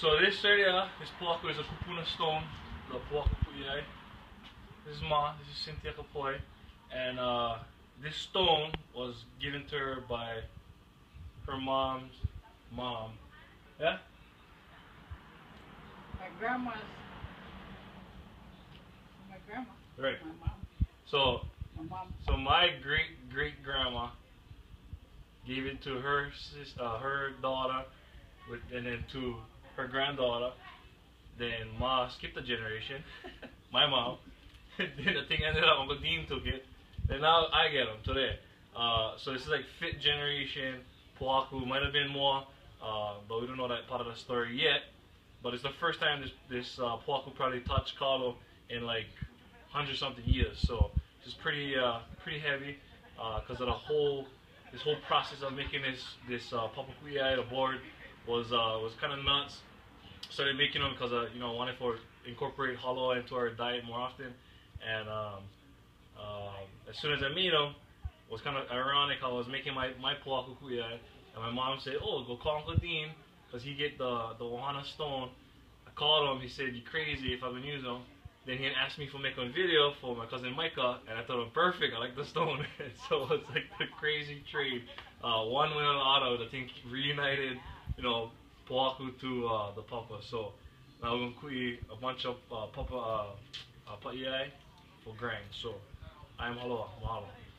So this area, this Pōhaku is a Kupuna stone, the Ku'i'ai. This is Ma, this is Cynthia Kapoi. And uh, this stone was given to her by her mom's mom. Yeah? My grandma's. My grandma. Right. My mom. So My mom. so my great great grandma gave it to her sis, uh, her daughter, with, and then to her granddaughter. Then Ma skipped a generation, my mom. then the thing ended up Uncle Dean took it. Then now I get them today. Uh, so this is like fifth generation Pōhaku. Might have been more, uh, but we don't know that part of the story yet. But it's the first time this this uh, Pōhaku probably touched Kalo in like hundred something years. So it's pretty uh, pretty heavy because of the whole this whole process of making this this uh, papa ku'i'ai the board was uh, was kind of nuts. Started making them because uh, you know wanted to incorporate Hāloa into our diet more often, and um, um, as soon as I made them, it was kind of ironic. I was making my my papa ku'i'ai, and my mom said, "Oh, go call Uncle Dean, cause he get the the Wahana stone." I called him. He said, "You crazy if I've been using them." Then he asked me for making a video for my cousin Micah, and I thought was perfect. I like the stone, so it's like the crazy trade. Uh, one went on auto. The thing reunited, you know, Poaku to uh, the Papa. So now we're gonna kui a bunch of uh, Papa uh, uh, for grain. So I am aloha, mahalo.